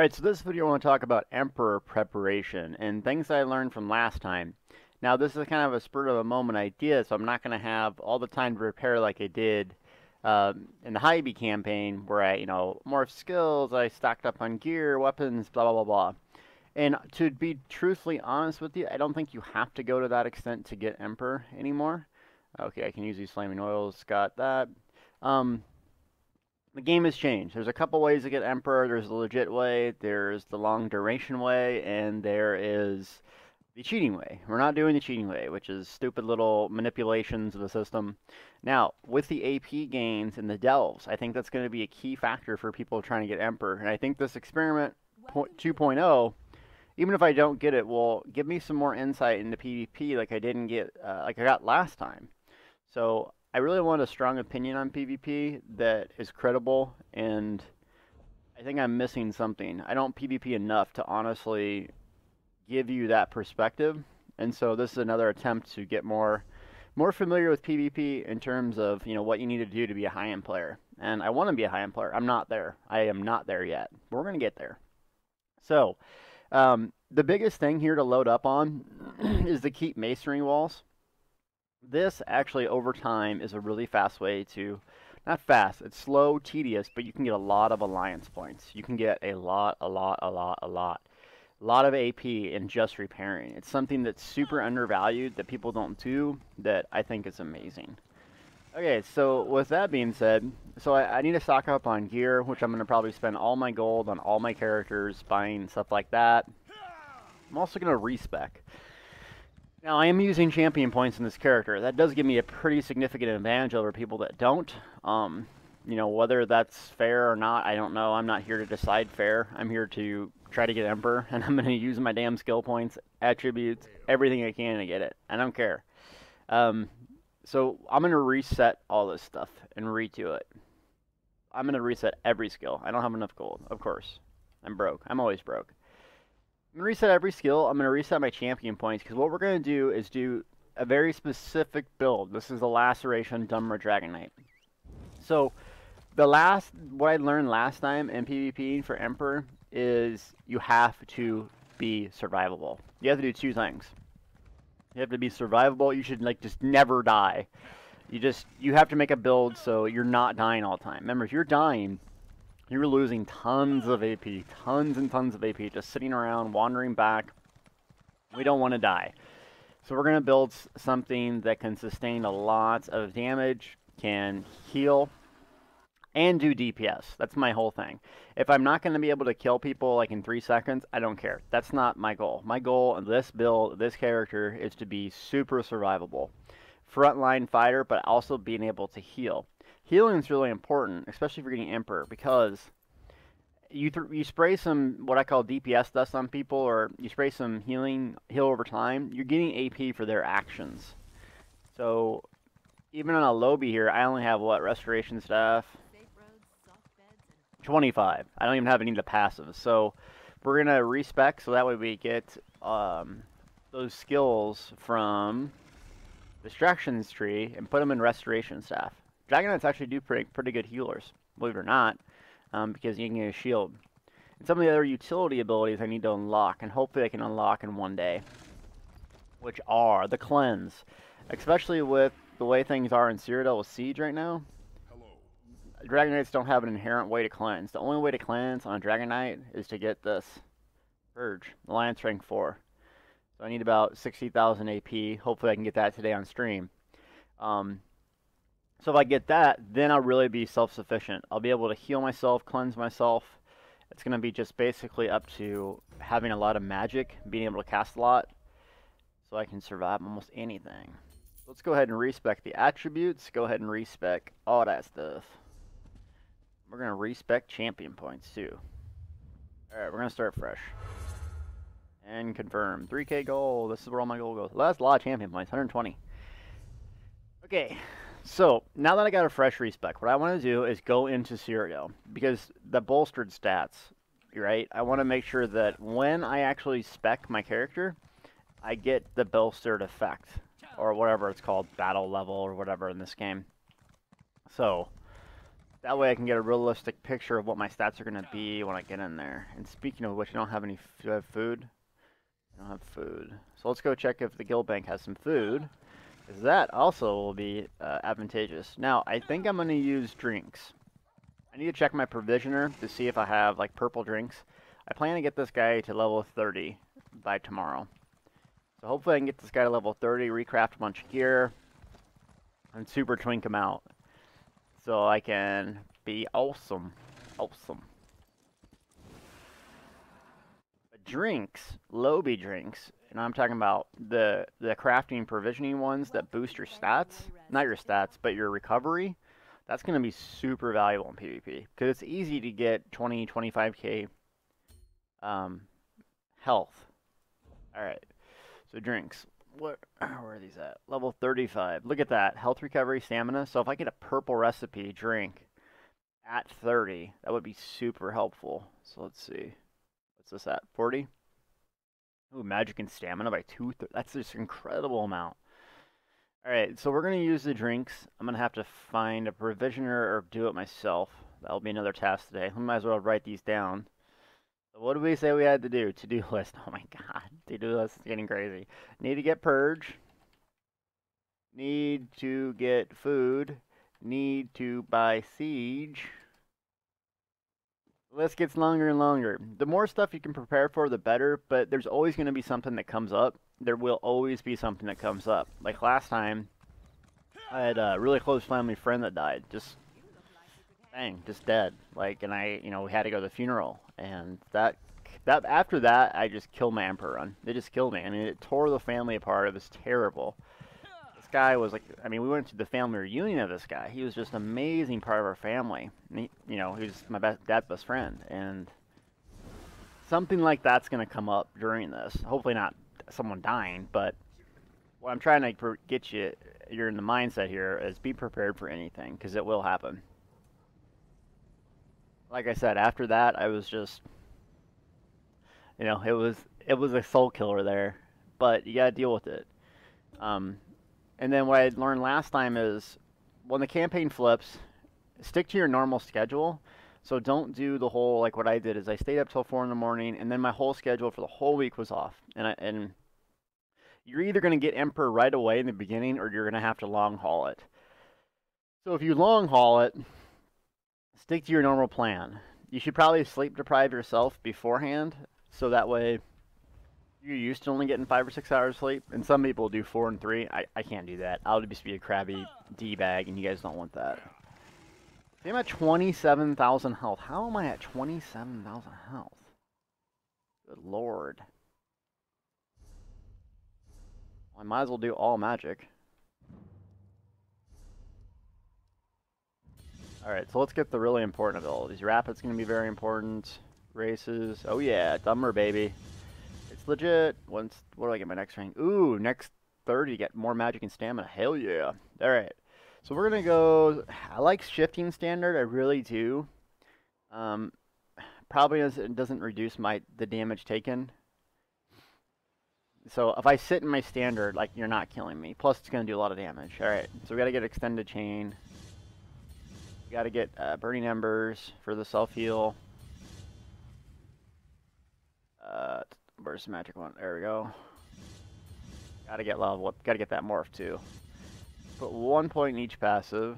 Alright, so this video I want to talk about Emperor preparation and things I learned from last time. Now this is kind of a spur of a moment idea, so I'm not going to have all the time to prepare like I did um, in the Hybe campaign where I, you know, more skills, I stocked up on gear, weapons, blah, blah, blah, blah. And to be truthfully honest with you, I don't think you have to go to that extent to get Emperor anymore. Okay, I can use these flaming oils, got that. Um, the game has changed. There's a couple ways to get Emperor. There's the legit way, there's the long duration way, and there is the cheating way. We're not doing the cheating way, which is stupid little manipulations of the system. Now, with the AP gains and the delves, I think that's going to be a key factor for people trying to get Emperor. And I think this experiment 2.0, even if I don't get it, will give me some more insight into PvP like I didn't get, uh, like I got last time. So I really want a strong opinion on PvP that is credible, and I think I'm missing something. I don't PvP enough to honestly give you that perspective, and so this is another attempt to get more more familiar with PvP in terms of you know what you need to do to be a high-end player. And I want to be a high-end player. I'm not there. I am not there yet. But we're gonna get there. So, um, the biggest thing here to load up on is to keep masonry walls. This actually over time is a really fast way to, not fast, it's slow, tedious, but you can get a lot of alliance points. You can get a lot, a lot, a lot, a lot. A lot of AP in just repairing. It's something that's super undervalued that people don't do that I think is amazing. Okay, so with that being said, so I, I need to stock up on gear, which I'm going to probably spend all my gold on all my characters, buying stuff like that. I'm also going to respec. Now, I am using champion points in this character. That does give me a pretty significant advantage over people that don't. Um, you know, whether that's fair or not, I don't know. I'm not here to decide fair. I'm here to try to get Emperor, and I'm going to use my damn skill points, attributes, everything I can to get it. I don't care. Um, so I'm going to reset all this stuff and redo it. I'm going to reset every skill. I don't have enough gold, of course. I'm broke. I'm always broke. I'm going to reset every skill. I'm going to reset my champion points because what we're going to do is do a very specific build. This is the Laceration Dunmer Dragon Knight. So the last, what I learned last time in PvP for Emperor is you have to be survivable. You have to do two things. You have to be survivable. You should like just never die. You just you have to make a build so you're not dying all the time. Remember, if you're dying, you're losing tons of AP, tons and tons of AP, just sitting around, wandering back. We don't want to die. So we're going to build something that can sustain a lot of damage, can heal, and do DPS. That's my whole thing. If I'm not going to be able to kill people like in three seconds, I don't care. That's not my goal. My goal in this build, this character, is to be super survivable. Frontline fighter, but also being able to heal healing is really important, especially if you're getting Emperor, because you you spray some what I call DPS dust on people, or you spray some healing heal over time. You're getting AP for their actions. So even on a lobby here, I only have what restoration staff. 25. I don't even have any of the passives. So we're gonna respec so that way we get um, those skills from distractions tree and put them in restoration staff. Dragon Knights actually do pretty, pretty good healers, believe it or not, um, because you can get a shield. And some of the other utility abilities I need to unlock, and hopefully I can unlock in one day, which are the Cleanse. Especially with the way things are in Cyrodiil with Siege right now. Hello. Dragon Knights don't have an inherent way to cleanse. The only way to cleanse on a Dragon Knight is to get this Purge, Alliance Rank 4. So I need about 60,000 AP. Hopefully I can get that today on stream. Um, so if I get that, then I'll really be self-sufficient. I'll be able to heal myself, cleanse myself. It's going to be just basically up to having a lot of magic, being able to cast a lot, so I can survive almost anything. Let's go ahead and respec the attributes. Go ahead and respec all that stuff. We're going to respec champion points too. Alright, we're going to start fresh. And confirm. 3k gold. This is where all my gold goes. Well, that's a lot of champion points. 120. Okay, so now that I got a fresh respec, what I want to do is go into Cyrodiil because the bolstered stats, right? I want to make sure that when I actually spec my character, I get the bolstered effect or whatever it's called, battle level or whatever in this game. So That way I can get a realistic picture of what my stats are going to be when I get in there. And speaking of which, I don't have any do I have food. I don't have food. So let's go check if the guild bank has some food. Because that also will be uh, advantageous. Now, I think I'm going to use drinks. I need to check my provisioner to see if I have like purple drinks. I plan to get this guy to level 30 by tomorrow. So hopefully I can get this guy to level 30, recraft a bunch of gear, and super twink him out. So I can be awesome. Awesome. But drinks, Lobby drinks, and I'm talking about the the crafting provisioning ones that boost your stats. Not your stats, but your recovery. That's going to be super valuable in PvP. Because it's easy to get 20, 25k um, health. Alright. So drinks. What, where are these at? Level 35. Look at that. Health recovery, stamina. So if I get a purple recipe drink at 30, that would be super helpful. So let's see. What's this at? 40? Ooh, magic and stamina by two. That's just an incredible amount. Alright, so we're going to use the drinks. I'm going to have to find a provisioner or do it myself. That'll be another task today. I might as well write these down. So what did we say we had to do? To-do list. Oh my god. To-do list is getting crazy. Need to get purge. Need to get food. Need to buy siege. The list gets longer and longer. The more stuff you can prepare for, the better, but there's always going to be something that comes up. There will always be something that comes up. Like last time, I had a really close family friend that died. Just, bang, just dead. Like, and I, you know, we had to go to the funeral and that that after that I just killed my emperor run. They just killed me. I mean, it tore the family apart. It was terrible. Guy was like, I mean, we went to the family reunion of this guy. He was just an amazing part of our family. He, you know, he was my best dad's best friend, and something like that's going to come up during this. Hopefully not someone dying, but what I'm trying to get you, you're in the mindset here, is be prepared for anything because it will happen like I said, after that, I was just, you know, it was it was a soul killer there, but you gotta deal with it. Um, and then what I learned last time is when the campaign flips, stick to your normal schedule. So don't do the whole like what I did is I stayed up till four in the morning, and then my whole schedule for the whole week was off. And I, and you're either going to get Emperor right away in the beginning, or you're going to have to long haul it. So if you long haul it, stick to your normal plan. You should probably sleep deprive yourself beforehand, so that way you're used to only getting five or six hours sleep. And some people do four and three. I, I can't do that. I'll just be a crabby D-bag, and you guys don't want that. I'm at 27,000 health. How am I at 27,000 health? Good lord. I might as well do all magic. Alright, so let's get the really important abilities. Rapid's going to be very important. Races. Oh yeah, Dunmer baby. Legit. Once, what do I get my next rank? Ooh, next 30 get more magic and stamina. Hell yeah. Alright. So we're going to go... I like shifting standard. I really do. Um, probably it doesn't reduce my the damage taken. So if I sit in my standard, like, you're not killing me. Plus, it's going to do a lot of damage. Alright, so we got to get extended chain. Got to get uh, burning embers for the self heal. Uh, the magic one? There we go. Got to get level. Got to get that morph too. Put one point in each passive.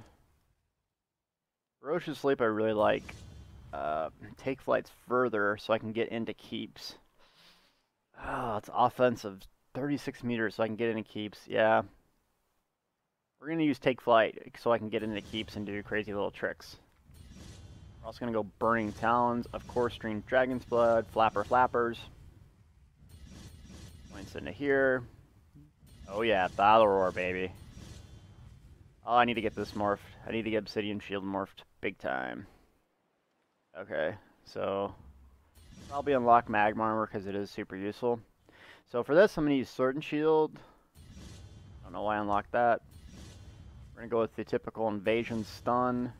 Ferocious Leap I really like. Uh, take flights further so I can get into keeps. Oh, it's offensive. 36 meters so I can get into keeps. Yeah, we're going to use Take Flight so I can get into keeps and do crazy little tricks. We're also going to go Burning Talons, of course, Stream Dragon's Blood, Flapper Flappers. Points into here. Oh yeah, Thaloror, baby. Oh, I need to get this morphed. I need to get Obsidian Shield morphed big time. Okay, so probably unlock Magma Armor because it is super useful. So for this, I'm going to use Sword and Shield. I don't know why I unlocked that. We're going to go with the typical invasion stun.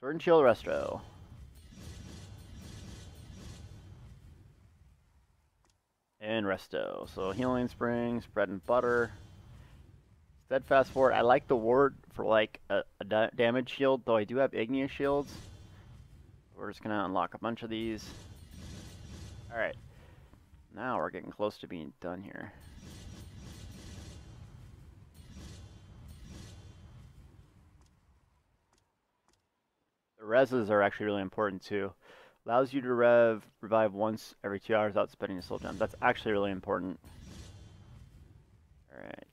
Sword and Shield Resto. And Resto. So Healing Springs, bread and butter. Steadfast Ward. I like the ward for like a, a da damage shield, though I do have Igneous shields. We're just gonna unlock a bunch of these. Alright. Now we're getting close to being done here. The reses are actually really important too. Allows you to rev revive once every two hours without spending a soul gem. That's actually really important. Alright.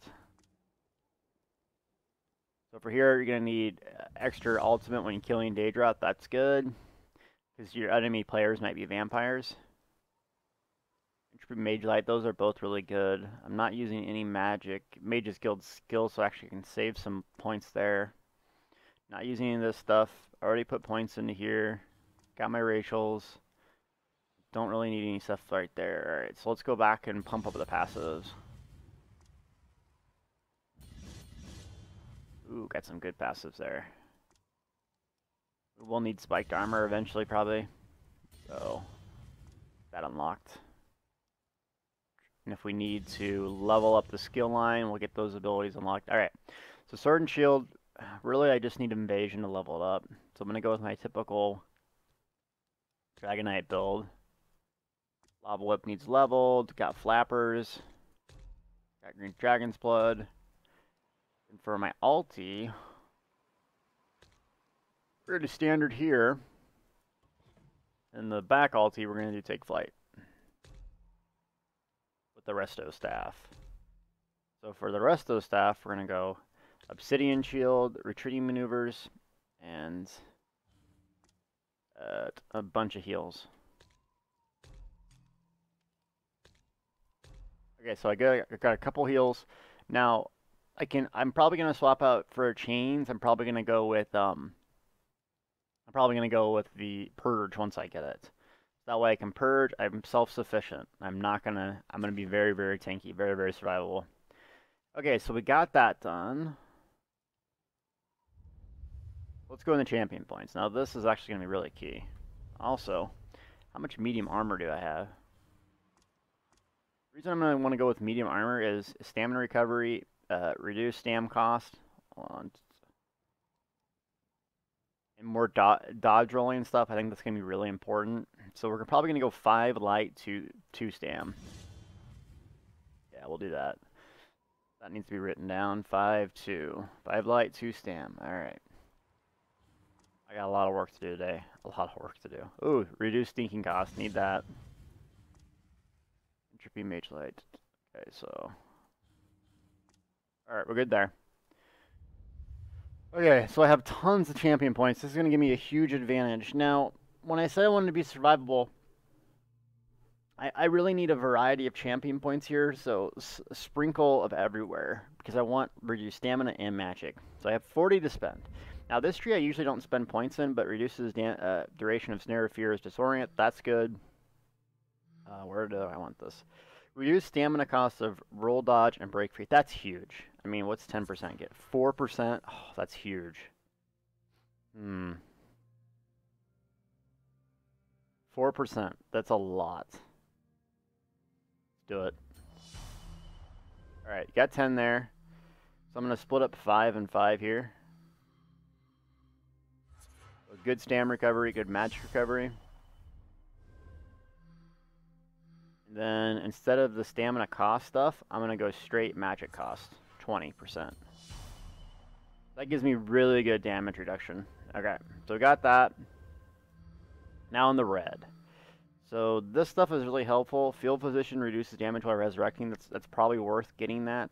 So for here, you're going to need uh, extra ultimate when killing Daedra. That's good. Because your enemy players might be vampires. Mage Light, those are both really good. I'm not using any magic. Mage's Guild skills, so I actually can save some points there. Not using any of this stuff. I Already put points into here. Got my racials. Don't really need any stuff right there. Alright, so let's go back and pump up the passives. Ooh, got some good passives there. We'll need spiked armor eventually, probably. So, that unlocked. And if we need to level up the skill line, we'll get those abilities unlocked. Alright, so Sword and Shield, really I just need Invasion to level it up. So I'm going to go with my typical Dragon Knight build. Lava Whip needs leveled, got Flappers, got Green Dragon's Blood. And for my ulti, we're going to standard here. And the back ulti, we're going to do Take Flight with the Resto staff. So for the Resto staff, we're going to go Obsidian Shield, Retreating Maneuvers, and uh, a bunch of heals. Okay, so I got, I got a couple heals. Now, I can. I'm probably gonna swap out for chains. I'm probably gonna go with um. I'm probably gonna go with the purge once I get it. That way I can purge. I'm self-sufficient. I'm not gonna. I'm gonna be very, very tanky, very, very survivable. Okay, so we got that done. Let's go in the champion points. Now this is actually gonna be really key. Also, how much medium armor do I have? The reason I'm gonna want to go with medium armor is stamina recovery uh, reduce stam cost on and more do dodge rolling and stuff. I think that's going to be really important. So we're probably going to go 5 light to 2 stam. Yeah, we'll do that. That needs to be written down. 5, 2. 5 light, 2 stam. Alright. I got a lot of work to do today. A lot of work to do. Ooh, reduce stinking cost. Need that. Entropy mage light. Okay, so Alright, we're good there. Okay, so I have tons of champion points. This is going to give me a huge advantage. Now, when I said I wanted to be survivable, I, I really need a variety of champion points here, so sprinkle of everywhere, because I want reduced stamina and magic. So I have 40 to spend. Now, this tree I usually don't spend points in, but reduces uh, duration of Snare Fear is Disorient. That's good. Uh, where do I want this? Reduce stamina cost of roll dodge and break free. That's huge. I mean, what's 10% get? 4%? Oh, that's huge. Hmm. 4%. That's a lot. Let's do it. Alright, got 10 there. So I'm going to split up 5 and 5 here. Good stam recovery, good magic recovery. Then instead of the stamina cost stuff, I'm going to go straight magic cost, 20%. That gives me really good damage reduction. Okay, so we got that. Now in the red. So this stuff is really helpful. Field position reduces damage while resurrecting. That's, that's probably worth getting that.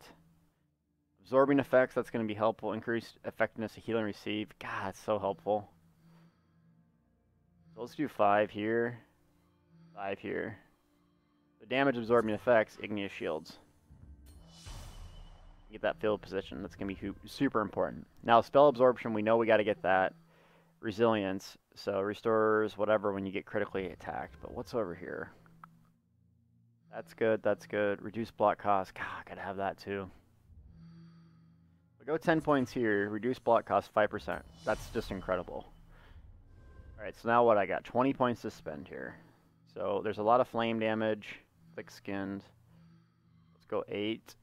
Absorbing effects, that's going to be helpful. Increased effectiveness of healing received. God, it's so helpful. So let's do five here. Five here. The damage absorbing effects, igneous shields. Get that field position. That's going to be super important. Now, spell absorption, we know we got to get that. Resilience, so restores whatever when you get critically attacked. But what's over here? That's good, that's good. Reduce block cost. God, gotta have that too. We go 10 points here. Reduce block cost 5%. That's just incredible. Alright, so now what I got? 20 points to spend here. So there's a lot of flame damage thick skinned. Let's go eight,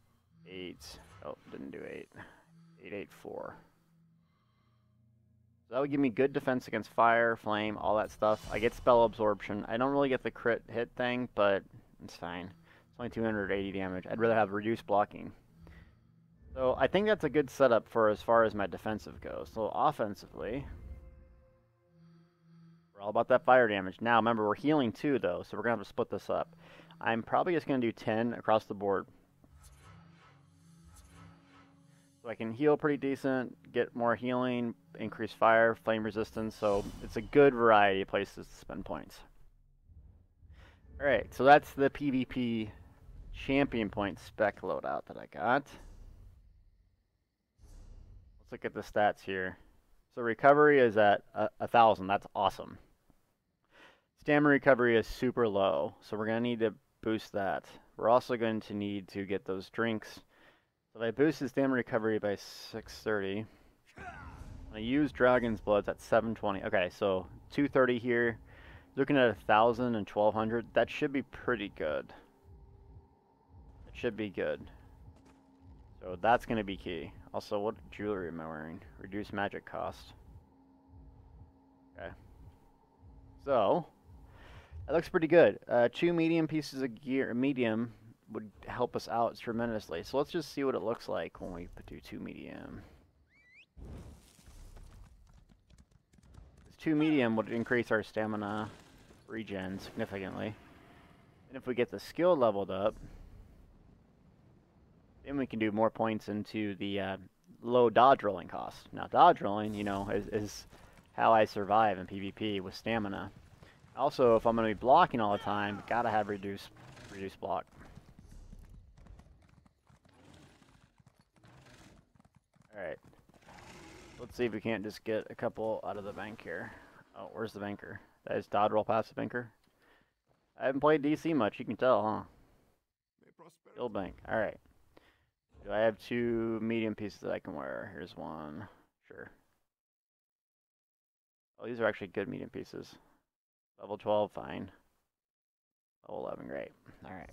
eight. Oh, didn't do 8. 884. So that would give me good defense against fire, flame, all that stuff. I get spell absorption. I don't really get the crit hit thing, but it's fine. It's only 280 damage. I'd rather have reduced blocking. So I think that's a good setup for as far as my defensive goes. So offensively, we're all about that fire damage. Now remember, we're healing too though, so we're going to have to split this up. I'm probably just going to do 10 across the board. So I can heal pretty decent, get more healing, increase fire, flame resistance, so it's a good variety of places to spend points. Alright, so that's the PvP champion point spec loadout that I got. Let's look at the stats here. So recovery is at a, a thousand. That's awesome. Stamina recovery is super low, so we're going to need to boost that. We're also going to need to get those drinks. So I boost the stamina recovery by 630, I use Dragon's Bloods at 720. Okay, so 230 here. Looking at 1,000 and 1,200, that should be pretty good. It should be good. So that's going to be key. Also, what jewelry am I wearing? Reduce magic cost. Okay. So, that looks pretty good. Uh, two medium pieces of gear, medium, would help us out tremendously. So let's just see what it looks like when we do two medium. Two medium would increase our stamina regen significantly. And if we get the skill leveled up, then we can do more points into the uh, low dodge rolling cost. Now dodge rolling, you know, is, is how I survive in PvP with stamina. Also, if I'm going to be blocking all the time, gotta have reduced reduced block. Alright. Let's see if we can't just get a couple out of the bank here. Oh, where's the banker? That is dodge roll the banker. I haven't played DC much, you can tell, huh? Guild bank. Alright. Do I have two medium pieces that I can wear? Here's one. Sure. Oh, these are actually good medium pieces. Level 12, fine. Level 11, great. Alright.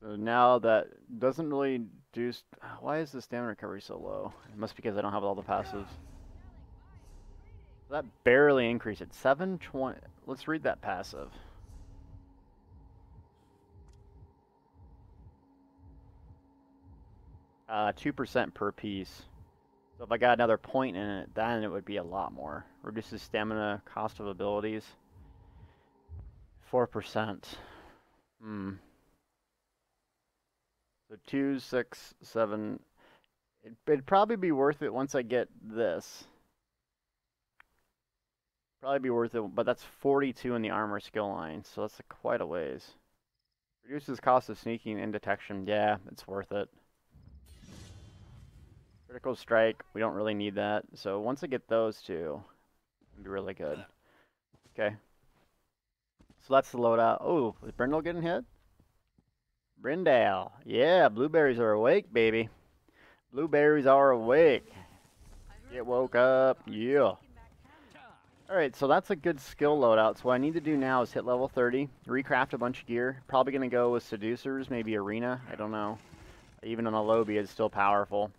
So now that doesn't really do... Why is the stamina recovery so low? It must be because I don't have all the passives. That barely increased it. 720. Let's read that passive. Uh, 2% per piece. So if I got another point in it, then it would be a lot more. Reduces stamina, cost of abilities. 4%. Hmm. So 2, 6, 7. It, it'd probably be worth it once I get this. Probably be worth it, but that's 42 in the armor skill line, so that's quite a ways. Reduces cost of sneaking and detection. Yeah, it's worth it. Critical strike, we don't really need that. So once I get those two, it'll be really good. Okay. So that's the loadout. Oh, is Brindle getting hit? Brindale. Yeah, blueberries are awake, baby. Blueberries are awake. Get woke up. Yeah. Alright, so that's a good skill loadout. So what I need to do now is hit level 30, recraft a bunch of gear. Probably going to go with Seducers, maybe Arena, I don't know. Even on a Lobby, it's still powerful.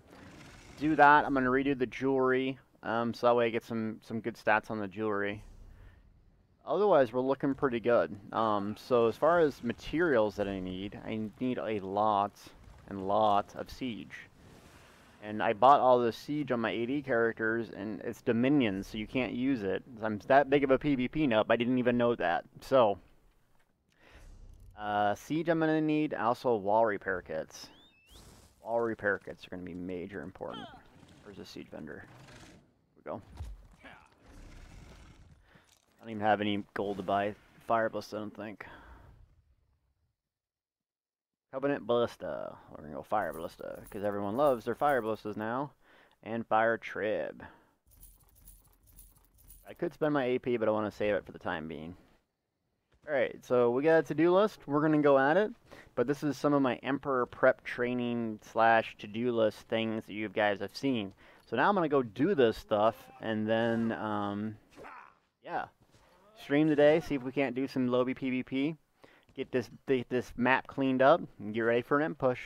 Do that, I'm going to redo the jewelry, um, so that way I get some, some good stats on the jewelry. Otherwise, we're looking pretty good. Um, so as far as materials that I need, I need a lot and lot of Siege. And I bought all the Siege on my AD characters, and it's Dominion, so you can't use it. I'm that big of a PvP nub, I didn't even know that. So, uh, Siege I'm going to need, also wall repair kits. Wall repair kits are going to be major important. Where's the Siege vendor? Here we go. I don't even have any gold to buy Fire Ballista, I don't think. Covenant Ballista. We're going to go Fire Ballista, because everyone loves their Fire Ballistas now. And Fire Trib. I could spend my AP, but I want to save it for the time being. Alright, so we got a to-do list. We're going to go at it. But this is some of my Emperor prep training slash to-do list things that you guys have seen. So now I'm going to go do this stuff, and then, um, yeah. stream today, see if we can't do some lobby PvP, get this this map cleaned up, and get ready for an imp push.